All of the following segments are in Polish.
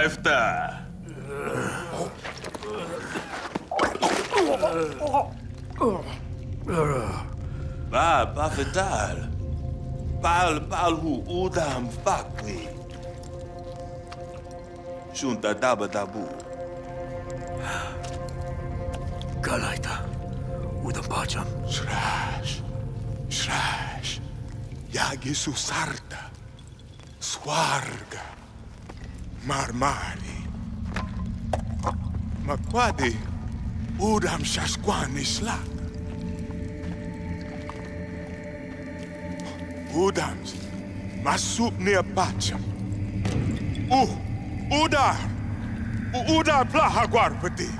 Guaifta. Ba, ba fatal. Pal, pal hu udam fakri. Shunta daba dabu. Galaita. Udam pacham. Shrash. Shrash. Yagi susarta. Swarga. marmari. Makwadi, quadi udam shasquan isla. Udam masup near bacham. Uh, udar! Udar plaha guarpati!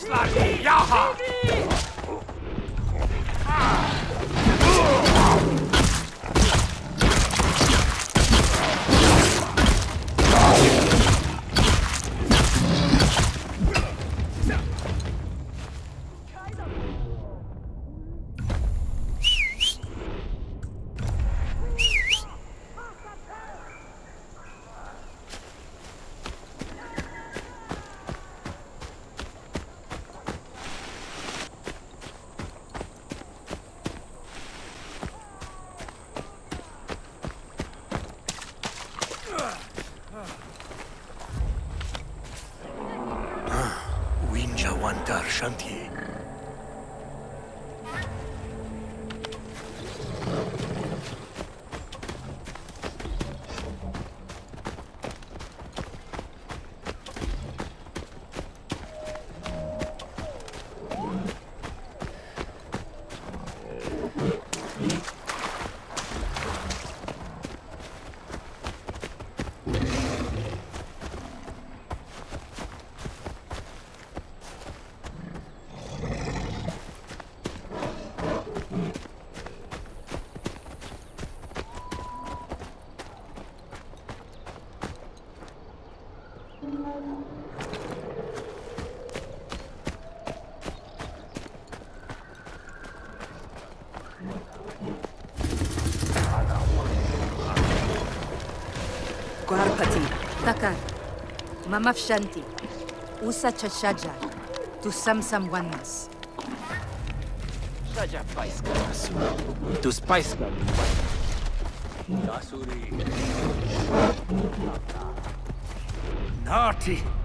Слабее! Shanti. Mama Shanti, Usa Chashaja, Tu Samsam Wanas. Saja paiska nasu. Tu spaiska. Nasuri. Naughty.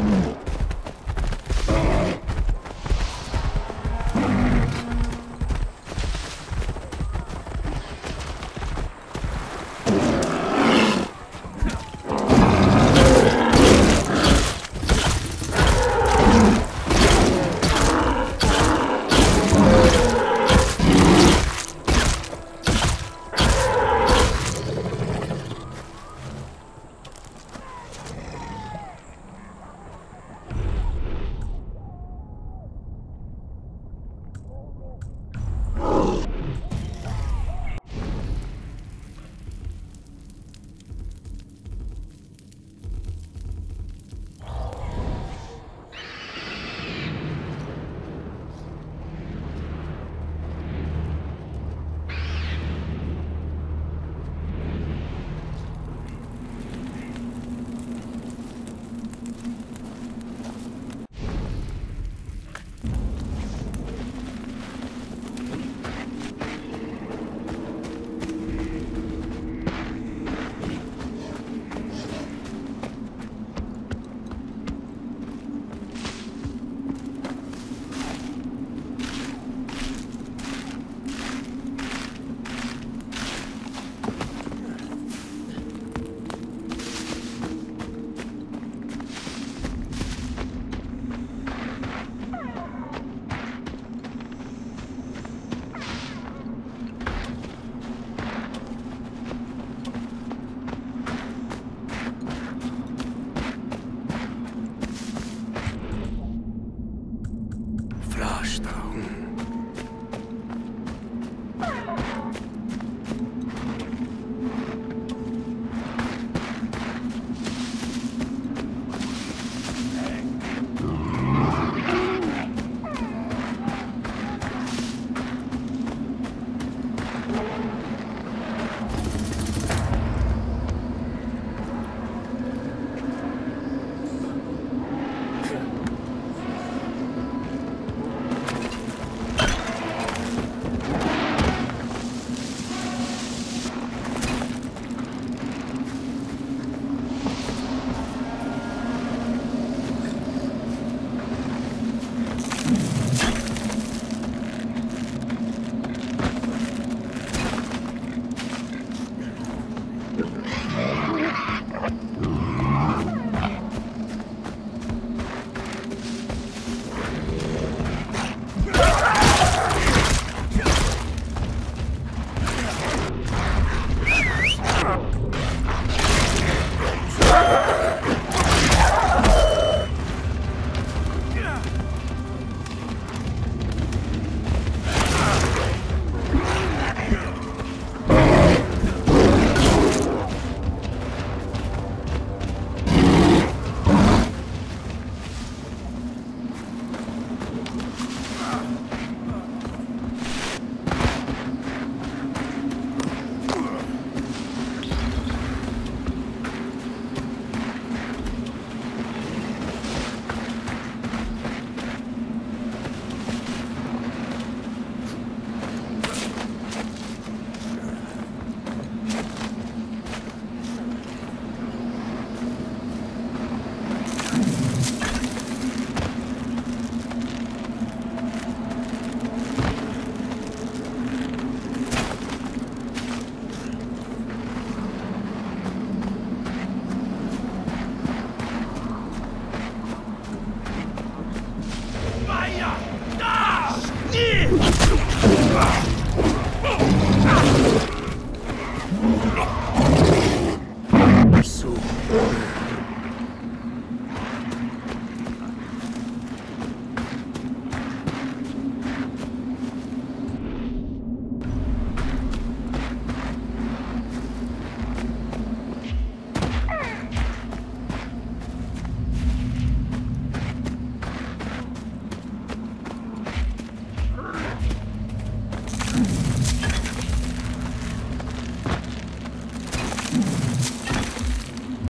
Mm-hmm. Oh.